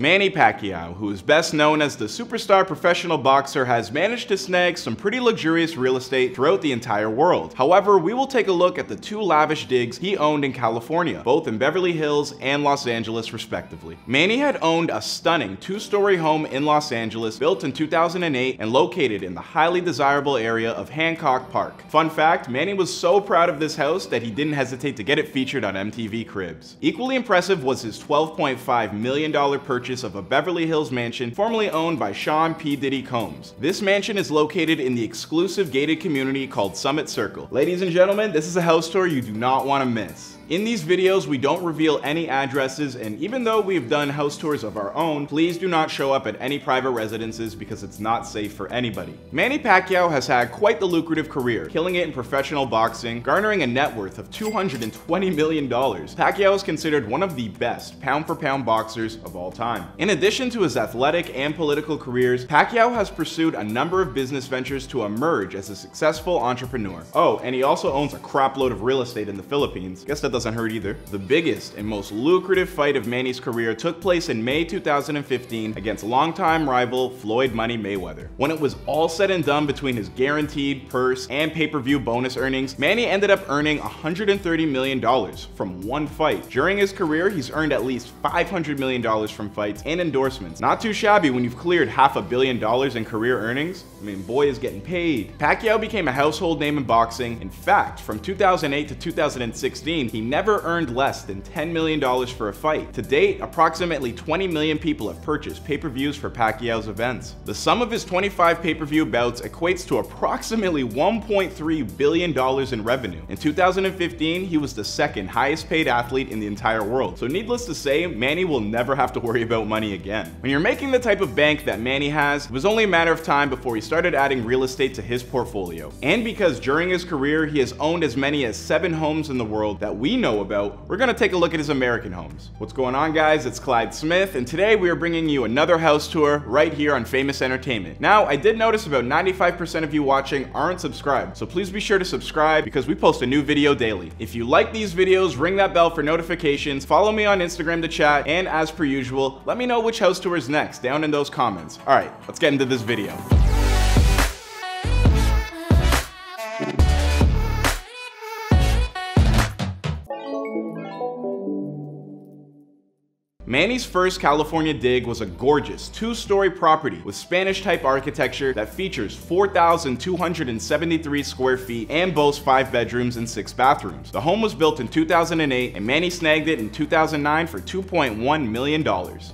Manny Pacquiao, who is best known as the superstar professional boxer, has managed to snag some pretty luxurious real estate throughout the entire world. However, we will take a look at the two lavish digs he owned in California, both in Beverly Hills and Los Angeles respectively. Manny had owned a stunning two-story home in Los Angeles built in 2008 and located in the highly desirable area of Hancock Park. Fun fact, Manny was so proud of this house that he didn't hesitate to get it featured on MTV Cribs. Equally impressive was his $12.5 million purchase purchase of a Beverly Hills mansion formerly owned by Sean P. Diddy Combs. This mansion is located in the exclusive gated community called Summit Circle. Ladies and gentlemen, this is a house tour you do not want to miss. In these videos, we don't reveal any addresses, and even though we've done house tours of our own, please do not show up at any private residences because it's not safe for anybody. Manny Pacquiao has had quite the lucrative career, killing it in professional boxing, garnering a net worth of $220 million. Pacquiao is considered one of the best pound-for-pound boxers of all time. In addition to his athletic and political careers, Pacquiao has pursued a number of business ventures to emerge as a successful entrepreneur. Oh, and he also owns a crapload of real estate in the Philippines. Guess that hurt either. The biggest and most lucrative fight of Manny's career took place in May 2015 against longtime rival Floyd Money Mayweather. When it was all said and done between his guaranteed purse and pay-per-view bonus earnings, Manny ended up earning $130 million from one fight. During his career, he's earned at least $500 million from fights and endorsements. Not too shabby when you've cleared half a billion dollars in career earnings. I mean, boy is getting paid. Pacquiao became a household name in boxing. In fact, from 2008 to 2016, he never earned less than $10 million for a fight. To date, approximately 20 million people have purchased pay-per-views for Pacquiao's events. The sum of his 25 pay-per-view bouts equates to approximately $1.3 billion in revenue. In 2015, he was the second highest paid athlete in the entire world. So needless to say, Manny will never have to worry about money again. When you're making the type of bank that Manny has, it was only a matter of time before he started adding real estate to his portfolio. And because during his career, he has owned as many as seven homes in the world that we know about, we're gonna take a look at his American homes. What's going on guys? It's Clyde Smith, and today we are bringing you another house tour right here on Famous Entertainment. Now, I did notice about 95% of you watching aren't subscribed, so please be sure to subscribe because we post a new video daily. If you like these videos, ring that bell for notifications, follow me on Instagram to chat, and as per usual, let me know which house tour is next down in those comments. Alright, let's get into this video. Manny's first California dig was a gorgeous two-story property with Spanish-type architecture that features 4,273 square feet and boasts five bedrooms and six bathrooms. The home was built in 2008 and Manny snagged it in 2009 for $2.1 million.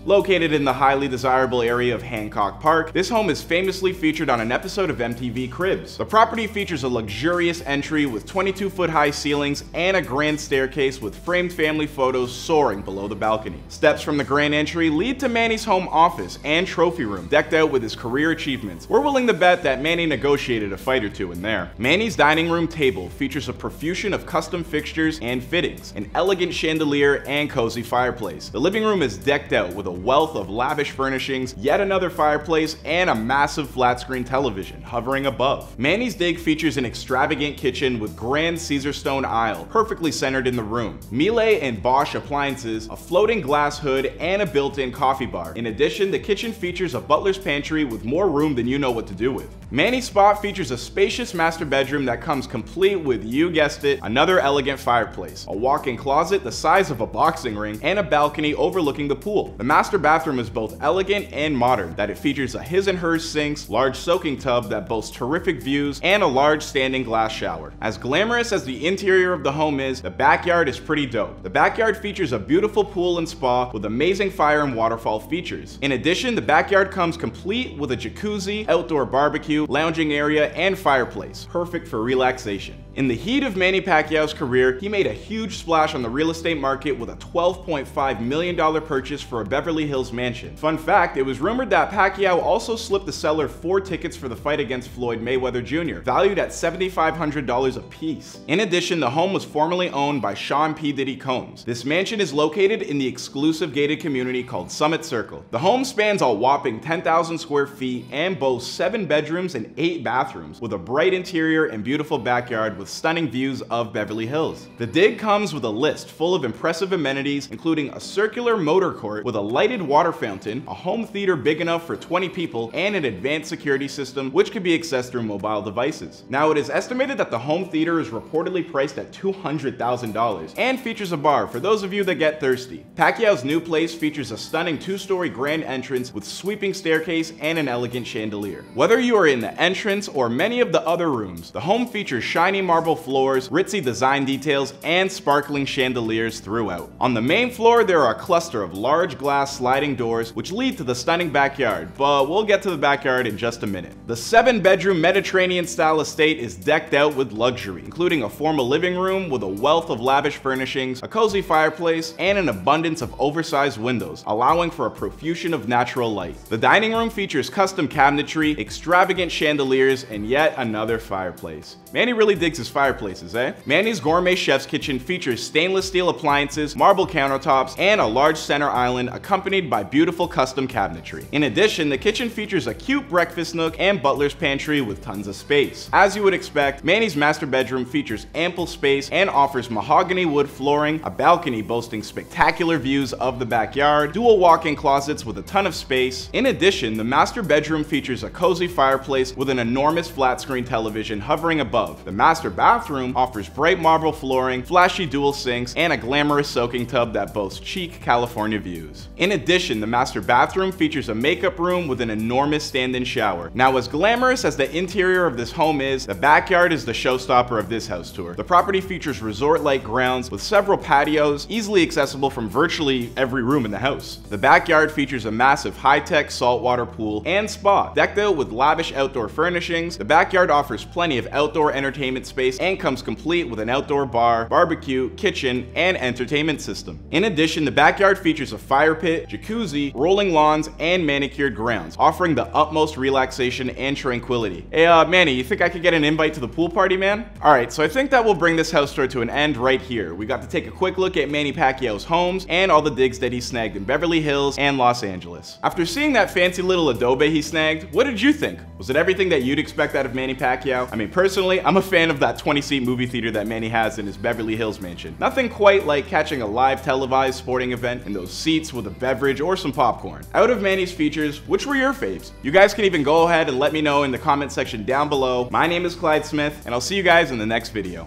Located in the highly desirable area of Hancock Park, this home is famously featured on an episode of MTV Cribs. The property features a luxurious entry with 22-foot high ceilings and a grand staircase with framed family photos soaring below the balcony. Steps from the grand entry lead to Manny's home office and trophy room, decked out with his career achievements. We're willing to bet that Manny negotiated a fight or two in there. Manny's dining room table features a profusion of custom fixtures and fittings, an elegant chandelier and cozy fireplace. The living room is decked out with a wealth of lavish furnishings, yet another fireplace, and a massive flat screen television hovering above. Manny's dig features an extravagant kitchen with grand Caesarstone aisle, perfectly centered in the room. Miele and Bosch appliances, a floating glass hood, hood, and a built-in coffee bar. In addition, the kitchen features a butler's pantry with more room than you know what to do with. Manny's spot features a spacious master bedroom that comes complete with, you guessed it, another elegant fireplace, a walk-in closet the size of a boxing ring, and a balcony overlooking the pool. The master bathroom is both elegant and modern, that it features a his and hers sinks, large soaking tub that boasts terrific views, and a large standing glass shower. As glamorous as the interior of the home is, the backyard is pretty dope. The backyard features a beautiful pool and spa with amazing fire and waterfall features. In addition, the backyard comes complete with a jacuzzi, outdoor barbecue, lounging area, and fireplace, perfect for relaxation. In the heat of Manny Pacquiao's career, he made a huge splash on the real estate market with a $12.5 million purchase for a Beverly Hills mansion. Fun fact, it was rumored that Pacquiao also slipped the seller four tickets for the fight against Floyd Mayweather Jr., valued at $7,500 apiece. In addition, the home was formerly owned by Sean P. Diddy Combs. This mansion is located in the exclusive gated community called Summit Circle. The home spans a whopping 10,000 square feet and boasts 7 bedrooms and 8 bathrooms, with a bright interior and beautiful backyard with stunning views of Beverly Hills. The dig comes with a list full of impressive amenities, including a circular motor court with a lighted water fountain, a home theater big enough for 20 people, and an advanced security system which can be accessed through mobile devices. Now, it is estimated that the home theater is reportedly priced at $200,000 and features a bar for those of you that get thirsty. Pacquiao's new place features a stunning two-story grand entrance with sweeping staircase and an elegant chandelier. Whether you are in the entrance or many of the other rooms, the home features shiny marble floors, ritzy design details, and sparkling chandeliers throughout. On the main floor, there are a cluster of large glass sliding doors which lead to the stunning backyard, but we'll get to the backyard in just a minute. The seven bedroom Mediterranean style estate is decked out with luxury, including a formal living room with a wealth of lavish furnishings, a cozy fireplace, and an abundance of oversized windows, allowing for a profusion of natural light. The dining room features custom cabinetry, extravagant chandeliers, and yet another fireplace. Manny really digs his fireplaces, eh? Manny's Gourmet Chef's Kitchen features stainless steel appliances, marble countertops, and a large center island accompanied by beautiful custom cabinetry. In addition, the kitchen features a cute breakfast nook and butler's pantry with tons of space. As you would expect, Manny's master bedroom features ample space and offers mahogany wood flooring, a balcony boasting spectacular views of the backyard, dual walk-in closets with a ton of space. In addition, the master bedroom features a cozy fireplace with an enormous flat screen television hovering above. The master bathroom offers bright marble flooring, flashy dual sinks, and a glamorous soaking tub that boasts chic California views. In addition, the master bathroom features a makeup room with an enormous stand-in shower. Now, as glamorous as the interior of this home is, the backyard is the showstopper of this house tour. The property features resort-like grounds with several patios, easily accessible from virtually every room in the house. The backyard features a massive high-tech saltwater pool and spa, decked out with lavish outdoor furnishings. The backyard offers plenty of outdoor entertainment space and comes complete with an outdoor bar, barbecue, kitchen, and entertainment system. In addition, the backyard features a fire pit, jacuzzi, rolling lawns, and manicured grounds, offering the utmost relaxation and tranquility. Hey, uh, Manny, you think I could get an invite to the pool party, man? Alright, so I think that will bring this house tour to an end right here. We got to take a quick look at Manny Pacquiao's homes and all the digs that he snagged in Beverly Hills and Los Angeles. After seeing that fancy little adobe he snagged, what did you think? Was it everything that you'd expect out of Manny Pacquiao? I mean, personally, I'm a fan of that 20-seat movie theater that Manny has in his Beverly Hills mansion. Nothing quite like catching a live televised sporting event in those seats with a beverage or some popcorn. Out of Manny's features, which were your faves? You guys can even go ahead and let me know in the comment section down below. My name is Clyde Smith, and I'll see you guys in the next video.